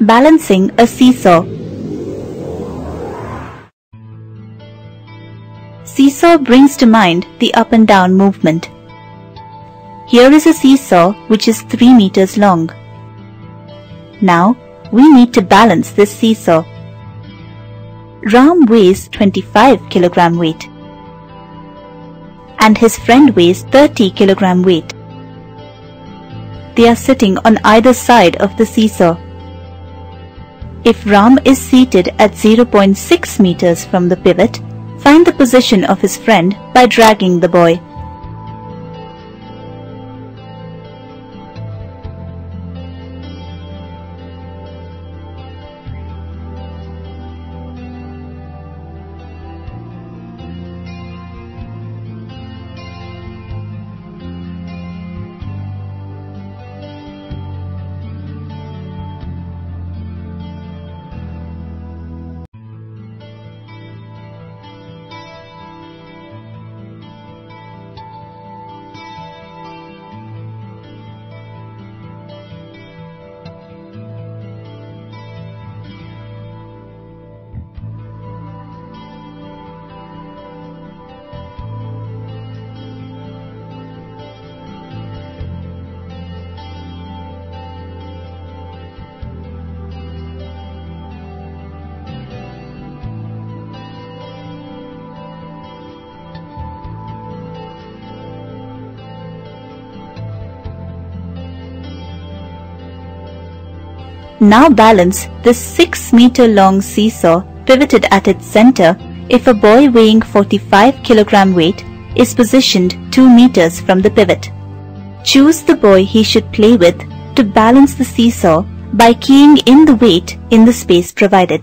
Balancing a seesaw. Seesaw brings to mind the up and down movement. Here is a seesaw which is 3 meters long. Now we need to balance this seesaw. Ram weighs 25 kilogram weight and his friend weighs 30 kilogram weight. They are sitting on either side of the seesaw. If Ram is seated at 0.6 meters from the pivot, find the position of his friend by dragging the boy. Now balance this 6 meter long seesaw pivoted at its center if a boy weighing 45 kilogram weight is positioned 2 meters from the pivot. Choose the boy he should play with to balance the seesaw by keying in the weight in the space provided.